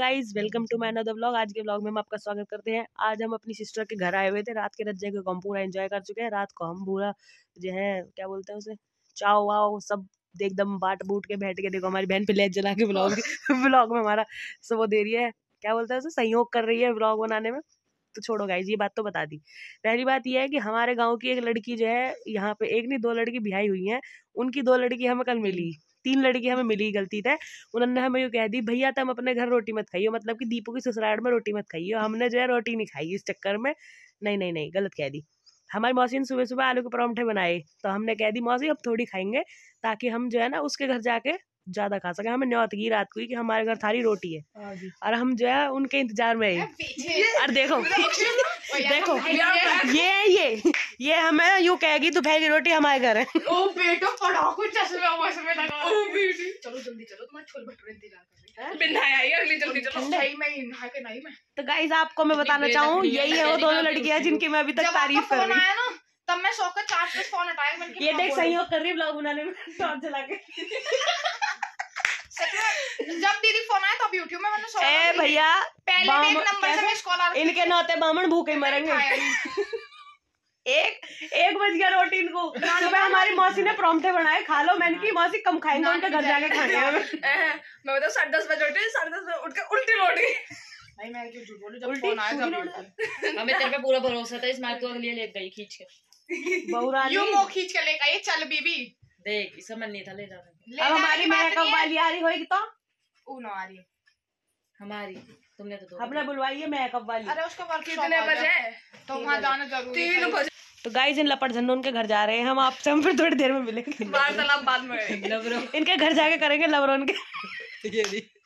Guys welcome to my another vlog आज के vlog में हम आपका स्वागत करते हैं। आज हम अपनी सिस्टर के घर आए हुए थे। रात के रज्जे को हम पूरा एंजॉय कर चुके हैं। रात को हम पूरा जो है, क्या बोलते हैं उसे? चाव वाओ सब एकदम बाट बूट के बैठ के, देखो हमारी बहन प्लेट जला के ब्लॉग ब्लॉग में हमारा सब वो दे रही है। क्या बोलते हैं उसे? सहयोग कर रही है ब्लॉग बनाने में। तो छोड़ो गाइज़ ये बात तो बता दी। पहली बात यह है कि हमारे गाँव की एक लड़की जो है, यहाँ पे एक नहीं, दो लड़की बिहाई हुई हैं। उनकी दो लड़की हमें कल मिली। तीन लड़की हमें मिली गलती थे उन्होंने हमें यू कह दी, भैया, तुम अपने घर रोटी मत खाइयो मतलब कि दीपू की ससुराल में रोटी मत खाइयो। हमने जो है रोटी नहीं खाई इस चक्कर में। नहीं नहीं नहीं, गलत कह दी। हमारी मौसी ने सुबह सुबह आलू के परौंठे बनाए तो हमने कह दी, मौसी, अब थोड़ी खाएँगे, ताकि हम जो है ना उसके घर जाके ज़्यादा खा सके। हमें न्यौत की रात को कि हमारे घर थारी रोटी है। हाँ और हम जो है उनके इंतज़ार में है। और देखो देखो ये ये ये हमें यूँ कहेगी दोपहर की रोटी हमारे घर है। ओ बेटो चश्मे वश्मे लगा ओ बेटी। चलो जल्दी चलो तुम्हारे छोले भटूरे इंतज़ार कर रहे हैं। बिन नहाया ही अगली जल्दी चलो। सही में ही नहा के नहीं मैं। तो गाइज़ आपको मैं बताना चाहूँ यही है वो दोनों लड़कियाँ जिनकी मैं अभी तक तारीफ़ कर रही हूँ। तब मैं सौ का चार्ज पे फ़ोन हटाया मैंने कहा, ये देख। सहयोग कर रही ब्लॉग बनाने में टॉर्च जला के। जब दीदी फ़ोन आया तब यूट्यूब में मैंने सौ ए भैया पहले भी एक नंबर से मिस कॉल आ रही इनके नौते बामण भूखे मरेंगे। एक एक बज गया रोटी इनको सुबह हमारी मौसी ने प्रॉम्प्टे बनाए खा लो। मैंने की मौसी कम खाएँगे उनके घर जाके खाने हैं मैं बताऊँ साढ़े दस बजे उठी साढ़े दस बजे उठ के उल्टी लौट गई। नहीं मैं क्यों झूठ बोलूँ? जब फ़ोन आया लौट हमें तेरे पे पूरा भरोसा था इस मार तो अगली ले गई खींच के। बहुरा यूँ मुँह खींच के चल बीबी। देख इसे मन नहीं था ले जाने अब हमारी की वाली आ रही होगी तो? आ रही है। हमारी तुमने तो हमने बुलवाई है मेकअप वाली अरे उसका वर्क कितने बजे तो वहाँ जाना ज़रूरी है। तीन बजे। तो गाइस इन लपट झंडू उनके घर जा रहे हैं हम आपसे हम फिर थोड़ी देर में मिलेंगे। वार्तालाप बाद में। लवरो इनके घर जाके करेंगे लवरो उनके।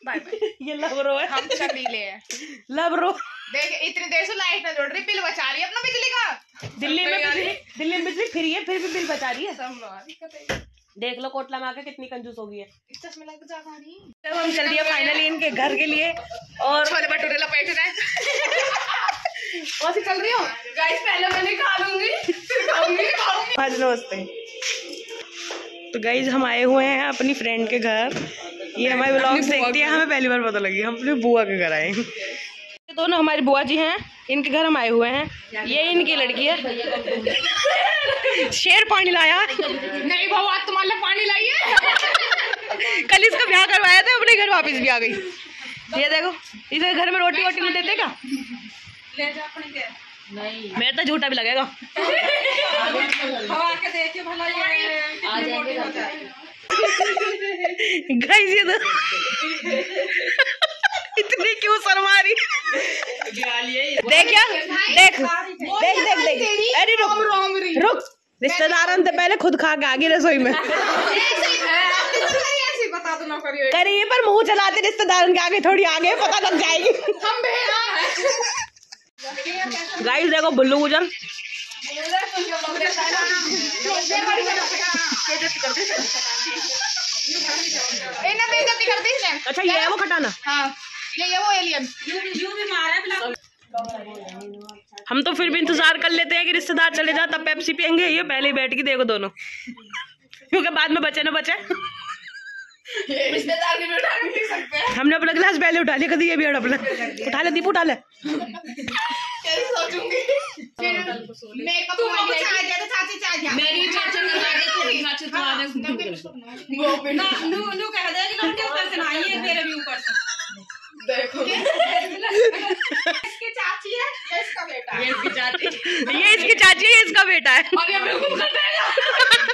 Bye bye. ये लवरो है। हम चबीले हैं। लवरो देख इतनी देर से लाइट ना जोड़ रही बिल बचा रही है अपना बिजली का। दिल्ली में बिजली दिल्ली में बिजली फ्री है फिर भी बिल बचा रही है? देख लो कोटला में आके कितनी कंजूस हो गई है। तब हम चल दिए फाइनली इनके घर के लिए। और छोले भटूरे लपेट रहे कौन सी चल रही हो? गाइस पहले मैंने खा लूँगी। फिर खाऊँगी आज नमस्ते। तो गाइज़ हम आए हुए हैं अपनी फ्रेंड के घर। ये हमारे ब्लॉग देखती है हमें पहली बार पता लगी। हम अपनी बुआ के घर आए हैं। दोनों हमारी बुआ जी हैं इनके घर हम आए हुए हैं। ये इनकी लड़की है। शेर पानी लाया। नहीं भाव आज तुम्हारे लिए पानी लाइए कल इसका ब्याह करवाया था अपने घर वापस भी आ गई। ये देखो इसे घर में रोटी वोटी नहीं देते क्या? ले जा अपने नहीं। मेरा तो झूठा भी लगेगा। हवा के देखिए भला ये गाइस ये तो क्यों शर्मा रही देख देख। देख देख देख। अरे रुक। रुक। रिश्तेदार से पहले खुद खा के आ गई रसोई में। ऐसे बता करिए करिए पर मुँह चलाते रिश्तेदार के आगे थोड़ी आगे पता लग जाएगी। हम गाइस देखो बुल्लू गुजर अच्छा ये है वो खटाना? हाँ। ये ये वो एलियन हम तो फिर भी इंतज़ार कर लेते हैं कि रिश्तेदार चले जाए तब पेप्सी पियेंगे। ये पहले ही बैठ के देखो दोनों। क्योंकि बाद में बचे ना बचे। रिश्तेदार के भी उठा पी सकते। हमने अपना गिलास पहले उठा लिया कभी ये भी अपना उठा ले दीप उठा ले। कैसे सोचूँगी? मेकअप तू तो मेरी देखो। इसकी चाची है ये इसका बेटा ये इसकी चाची। ये इसकी चाची है इसका बेटा है। और ये बिल्कुल कटेगा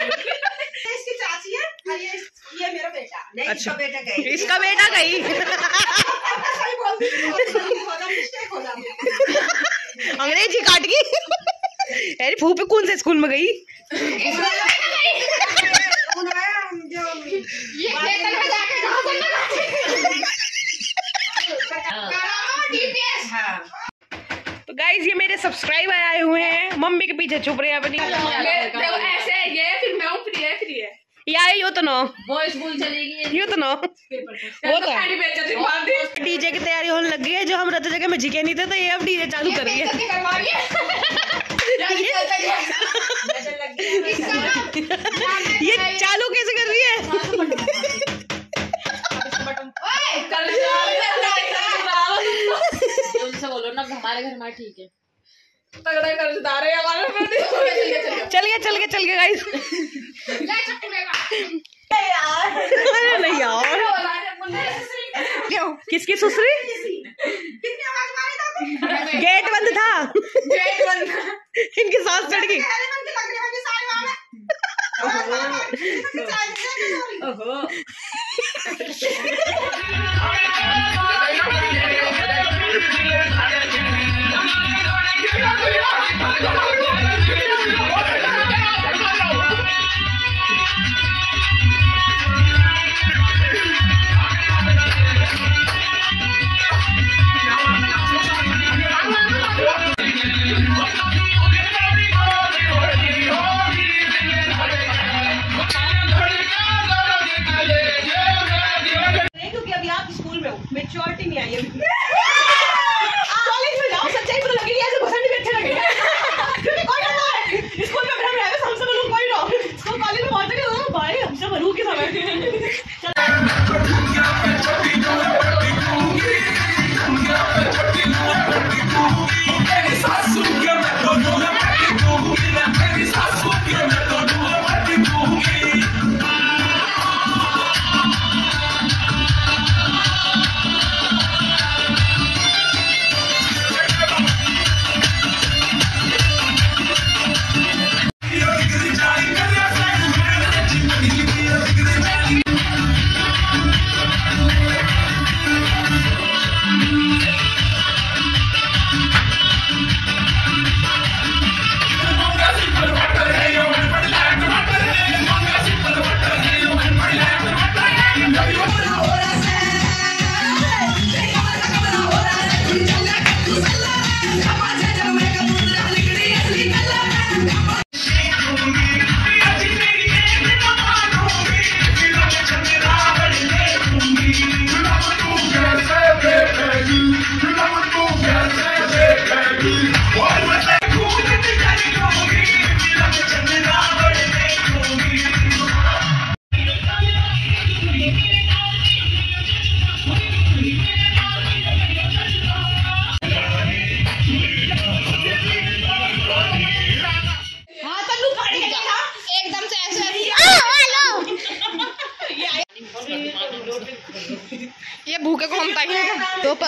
ये इसकी चाची है और ये ये मेरा बेटा नहीं अच्छा। इसका बेटा गई इसका बेटा गई। सही बोल दी मिस्टेक हो जा अंग्रेज़ी काट गई। अरे फूफी कौन से स्कूल में गई ये वेतन में जाके कहाँ से लगा डीपीएस तो गाइज़ ये मेरे सब्सक्राइबर आए हुए हैं मम्मी के पीछे छुप रहे हैं अपनी ऐसे ये फिर मैं हूँ फ्री है फ्री है या यो तो नो। वो स्कूल चलेगी यो। तो नो। वो तो बेइज्जती मार दी। डीजे की तैयारी होने लग गई है जो हम रहते जगह में झिके नहीं थे तो ये अब डीजे चालू कर रही है है। ये चालू कैसे कर रही है? ओए कल सारे घर हमारे ठीक है। तगड़ा कर्जदार है हमारा चल गया चल गया चल गया। गाइस ले अरे नहीं यार। किसकी सुसरी कितनी आवाज़ था गेट बंद था। गेट बंद इनकी सांस चढ़ गई। ओहो। भाई हमसे के समय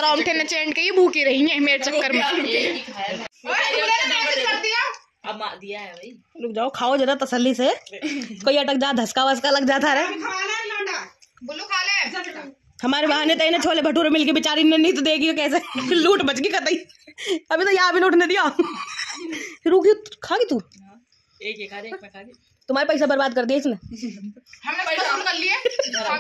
ताकि दो परौंठे ने चेंड के ये भूखी रही है मेरे चक्कर में। एक ही तो अब दिया है भाई। रुक जाओ खाओ जरा तसल्ली से। कोई अटक जा धसका वसका लग जाता है। खाना है लौंडा। बुल्लू खा ले। हमारे बहाने तय ने छोले भटूरे मिलके बेचारी ने नहीं तो देगी कैसे? लूट बच गई कतई। अभी तो यहाँ भी लूटने दिया। रुकी खागी तू? एक ही खा दे एक खा दी तुम्हारे पैसा बर्बाद कर दिया इसने। हमने पसंद कर लिए। खा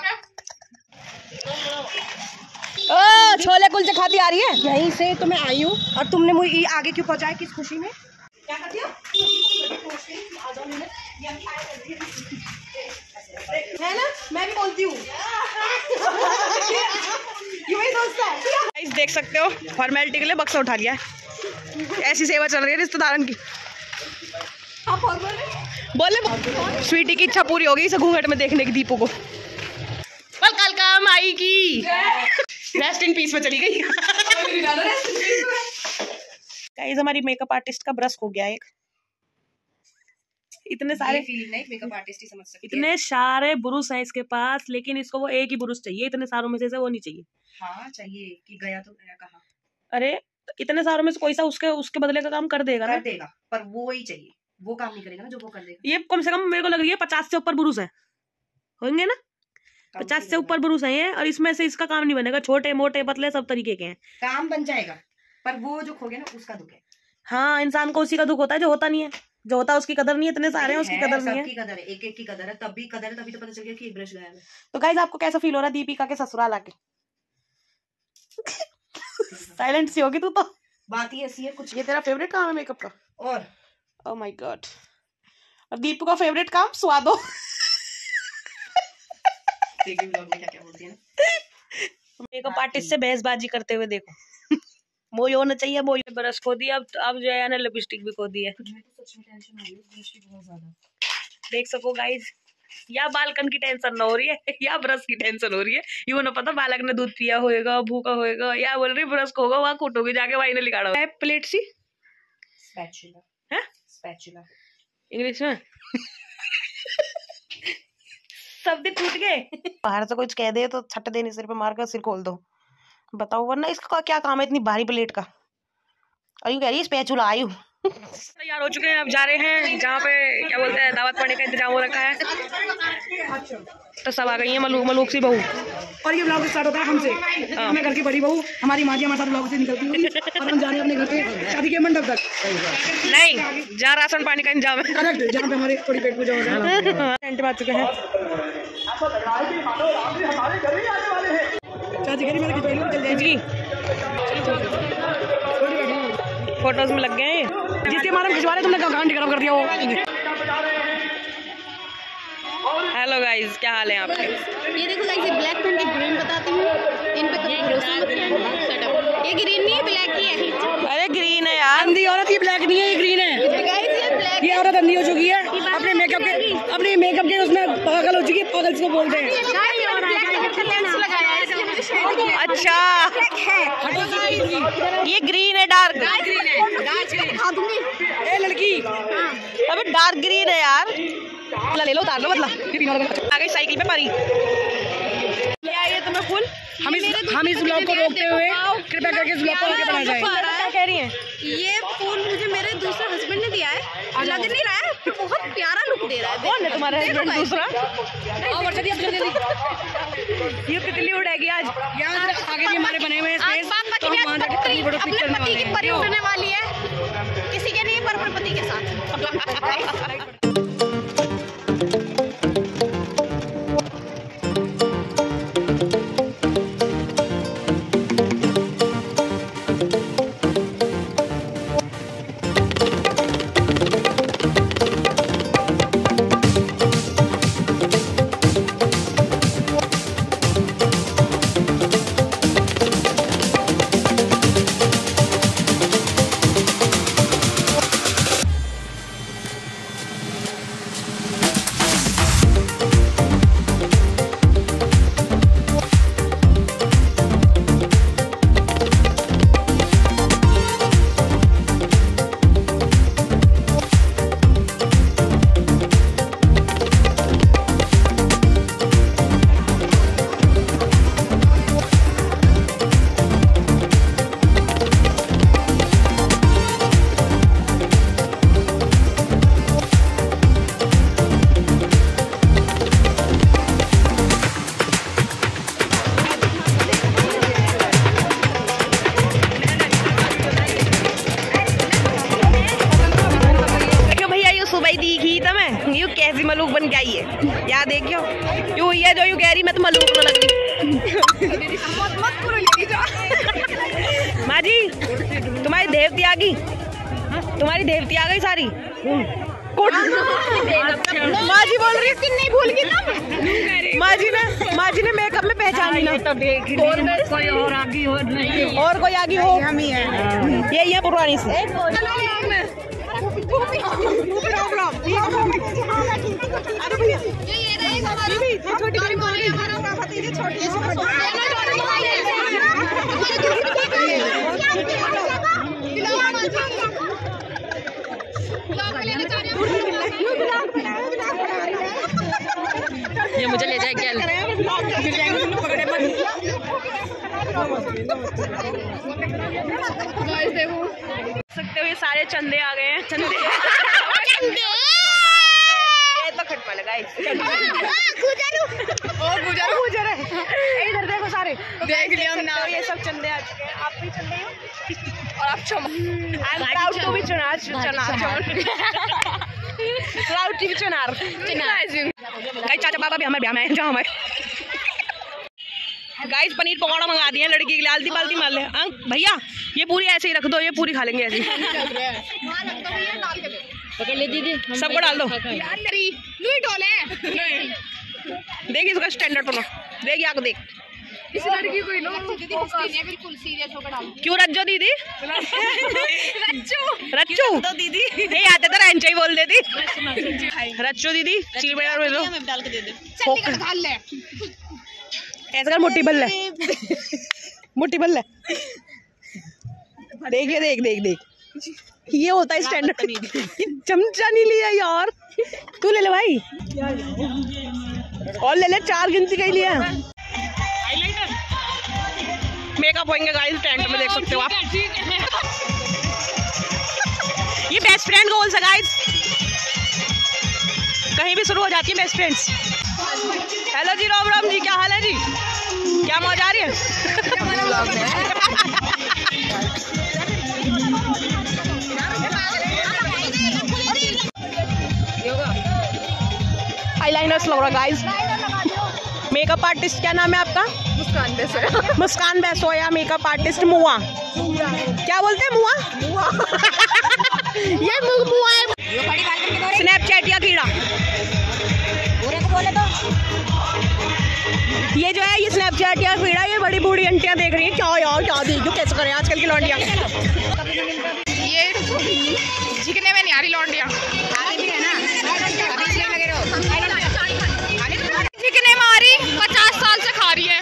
छोले कुलचे खाती आ रही है? यहीं से तो मैं आई हूँ। और तुमने मुझे आगे क्यों पहुँचाया? किस खुशी में? क्या करती हो? है ना? मैं भी बोलती हूँ। ये वही सोचता है। Guys, देख सकते हो फॉर्मेलिटी के लिए बक्सा उठा लिया है। ऐसी सेवा चल रही है रिश्तेदारन की। बोले स्वीटी की इच्छा पूरी हो गई इसे घूंघट में देखने की दीपू को। कल कल काम आई की। रेस्ट इन पीस में चली गई। गाइस हमारी मेकअप आर्टिस्ट का ब्रश हो गया एक। इतने सारे फीलिंग नहीं मेकअप आर्टिस्ट ही समझ सकती इतने सारे बुरुश हैं इसके पास लेकिन इसको वो एक ही बुरुश चाहिए। इतने सारों में से वो नहीं चाहिए। हाँ चाहिए कि गया तो गया कहाँ। अरे इतने सारों में से कोई सा उसके उसके बदले का काम कर देगा ना। कर देगा पर वो ही चाहिए। वो काम नहीं करेगा ना जो वो कर देगा। ये कम से कम मेरे को लग रही है पचास से ऊपर बुरुश है। होंगे ना? पचास से ऊपर बुरुश है और इसमें से इसका काम नहीं बनेगा। छोटे मोटे पतले सब तरीके के हैं। काम बन जाएगा पर वो जो खो गया ना उसका दुख है। हाँ इंसान को उसी का दुख होता है जो होता नहीं है। जो होता है उसकी कदर नहीं है इतने सारे हैं उसकी कदर नहीं है। कदर है एक एक की कदर है तभी कदर है तभी तो पता चल गया कि एक ब्रश गायब है। तो गाइज़ आपको कैसा फील हो रहा है दीपिका के ससुराल आके? साइलेंट सी होगी तू तो। बात ही ऐसी है कुछ ये तेरा फेवरेट काम है मेकअप का। और? ओह माय गॉड और दीपू का फेवरेट काम स्वादो। देखिए ब्लॉग में क्या क्या बोलती है। ना मेकअप आर्टिस्ट से बहसबाजी करते हुए देखो। मोई होना चाहिए मोई ब्रश खो दिया अब अब जो है ना लिपस्टिक भी खो दी है। मुझे तो सच में टेंशन हो रही है ब्रश की बहुत ज़्यादा। देख सको गाइज़ या बालकन की टेंशन ना हो रही है या ब्रश की टेंशन हो रही है। यू ना पता बालक ने दूध पिया होएगा भूखा होएगा या बोल रही ब्रश होगा वहाँ कूटोगे जाके वही ने लिखाड़ा है। प्लेट सी। स्पैचुला हैं? स्पैचुला इंग्लिश में? शब्द टूट गए। बाहर से कुछ कह दे तो छट देने, सिर पे मार कर सिर खोल दो। बताओ, वरना इसका क्या काम है इतनी भारी प्लेट का? अयू कह रही है स्पैचुला आयु तैयार हो चुके हैं अब जा रहे हैं जहाँ पे क्या बोलते हैं दावत पड़ने का इंतज़ाम हो रखा है। तो सब आ गई है मलूक मलूक सी बहू। और ये ब्लॉग स्टार्ट होता है हमसे। हाँ। मैं घर की बड़ी बहू हमारी माँ जी हमारे साथ ब्लॉग से निकलती हुई और हम जा रहे हैं अपने घर पे शादी के मंडप तक। नहीं जहाँ राशन पानी का इंतज़ाम। है करेक्ट जहाँ पे हमारी थोड़ी पेट पूजा हो रहा है। टेंट में आ चुके हैं। शादी करी मेरे खिचड़ी चल जाएगी। फ़ोटोज़ में लग गए हैं। जिसके मारे हम खिंचवा रहे तुमने गांड खराब कर दिया वो? हेलो गाइस क्या हाल है आपके? ये देखो गाइस ये ब्लैक पेन के ग्रीन बताती हूँ। इन पे कभी भरोसा मत. ये ग्रीन नहीं है ब्लैक ही है। अरे ग्रीन है यार। अंधी औरत ये ब्लैक नहीं है ये ग्रीन है। गाइस ये ब्लैक ये औरत अंधी हो चुकी है। अपने मेकअप के अपने मेकअप के उसमें पागल हो चुकी है पागल इसको बोलते हैं। ब्लैक कलर का लेंस लगाया है इसलिए मुझे शायद ये अच्छा ये ग्रीन है डार्क दिखा दूँगी ए लड़की। अबे डार्क ग्रीन है यार। ला ले लो उतार लो मतलब। पीना लगा। आ गई साइकिल पे परी। ले आइए तुम्हें फुल। हम इस हम इस ब्लॉग को रोकते हुए कृपया करके इस ब्लॉग को आगे बढ़ाया जाए। क्या कह रही हैं? ये फूल मुझे मेरे दूसरे हस्बैंड ने दिया है। लग नहीं रहा है बहुत प्यारा लुक दे रहा है। कौन है तुम्हारा हस्बैंड दूसरा? आओ वर्षा दी ये पितली उड़ेगी आज? यहाँ आगे भी हमारे बने हुए हैं तो हम वहाँ जाके अपने अपनी फ़ोटो करने पति वाले की हैं। परी क्यों? उड़ने वाली है। किसी के नहीं पर पति के साथ। यू कैसी मलूक बन के आई है? याद देखियो यू ये जो यू कह रही मैं तो मलूक में लग रही माँ जी तुम्हारी देवती आ गई। तुम्हारी देवती आ गई सारी। माँ जी बोल रही है नहीं भूल गई ना माँ। जी ने माँ जी ने मेकअप में पहचान ली ना। कोई और आगे नहीं। और कोई आगे हो। हम ही है। ये ये पुरानी से। ये रहेगा हमारा छोटी बड़ी हमारा छोटी ये मुझे ले जाए क्या? सकते हो सारे चंदे आ गए हैं चंदे? ये तो खटपा लगा और गुजर गुजर है इधर देखो सारे। देख लिया हमने ये सब चंदे आ चुके हैं। आप भी चंदे हो? और आप चम I am proud to be Chunar Chunar proud to be Chunar guys चाचा बाबा भी हमारे ब्याह में हैं जाओ हमारे गाइस पनीर पकौड़ा मंगा दिए लड़की की लिए। आलती बाल्टी मार ले। अंक भैया ये पूरी ऐसे ही रख दो ये पूरी खा लेंगे ऐसे ही। पकड़ ले दीदी सबको डाल दो। लुई डोले देख इसका स्टैंडर्ड बनो। देख यहाँ देख। इस लड़की को बिल्कुल सीरियस होकर डाल क्यों रज्जो दीदी? रच्चू तो दीदी? ये आते तो रंचा ही बोल देती। रच्चू दीदी चीर में में डाल के दे दे। फोक- डाल ले। ऐसा कर मुट्ठी बल्ले मुट्ठी बल्ले देखिए देख देख देख ये होता है स्टैंडर्ड चमचा नहीं लिया यार। तू ले ले भाई। और ले ले चार गिनती का ही लिया। मेकअप होएँगे गाइस टेंट में देख सकते हो आप। ये बेस्ट फ्रेंड गोल्स है गाइस कहीं भी शुरू हो जाती है बेस्ट फ्रेंड्स हेलो जी राम राम जी क्या हाल है जी? क्या मौज आ रही है? आईलाइनर्स लग रहा गाइस मेकअप आर्टिस्ट क्या नाम है आपका? मुस्कान बेसोया मुस्कान बेसोया मेकअप आर्टिस्ट मुआ। क्या बोलते हैं मुआ। ये जो है ये स्नैपचैट या कीड़ा ये बड़ी बूढ़ी अंटियाँ देख रही हैं। क्या यार क्या देख जो कैसे करें आजकल की लॉन्डिया ये झिकने में नहीं आ रही लौंडिया। झिकने में आ रही पचास साल से खा रही है।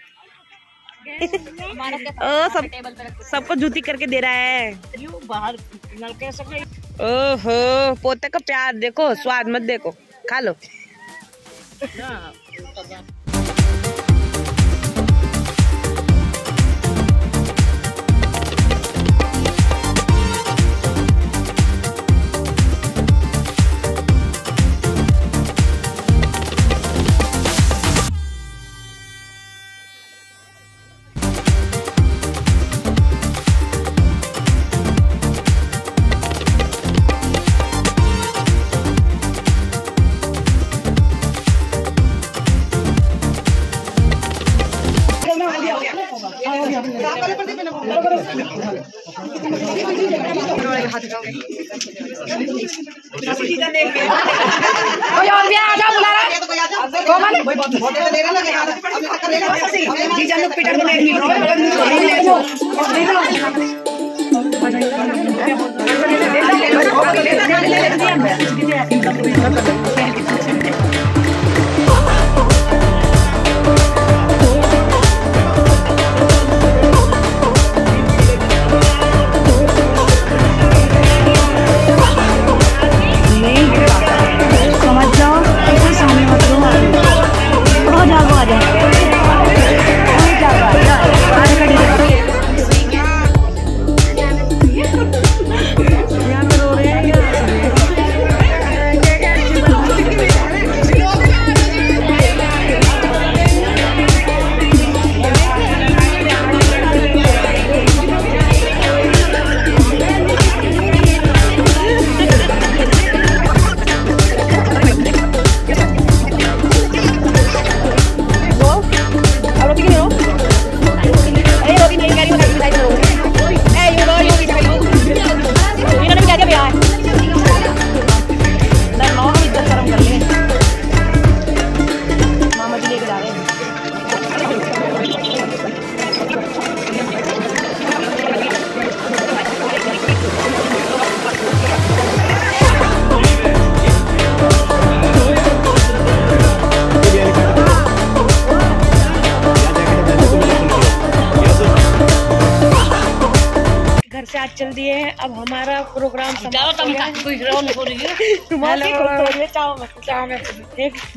ओ सब सबको जूती करके दे रहा है। ओह बाहर? ओहो पोते का प्यार देखो स्वाद मत देखो। खा लो। कोई और भी आ जाओ बुला रहा कोमल जीजा लोग पीटर को लेट मीटर ले लो ले लो ले लो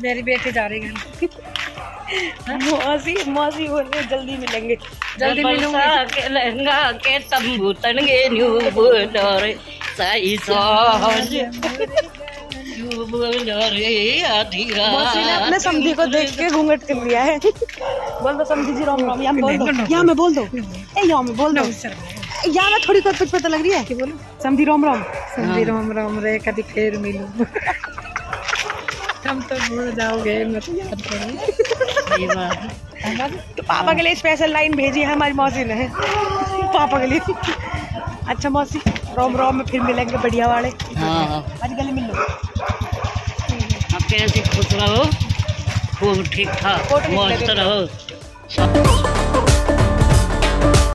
मेरी बेटी जा रही है। मौसी मौसी बोल जल्दी मिलेंगे। जल्दी मिलूँगी। के लहंगा के तंबू तनगे न्यू बोलरे साई साज। न्यू बोलरे आधी मौसी ने अपने समधी को देख के घूंघट कर लिया है। बोल दो समधी जी राम राम यहाँ बोल दो। यहाँ में बोल दो? ए यहाँ में बोल दो? यहाँ में थोड़ी कुछ पता लग रही है? कि बोलो? समधी राम राम। संधि राम राम रे कभी फिर मिलूं। तुम तो भूल जाओगे मैं तो याद करूँ तो पापा के लिए स्पेशल लाइन भेजी है हमारी मौसी ने। पापा के लिए। अच्छा मौसी रोम रोम में फिर मिलेंगे बढ़िया वाले। हाँ आज गले मिल। लो आप कैसे खुश रहो? खूब ठीक ठाक मस्त लेंगे। रहो।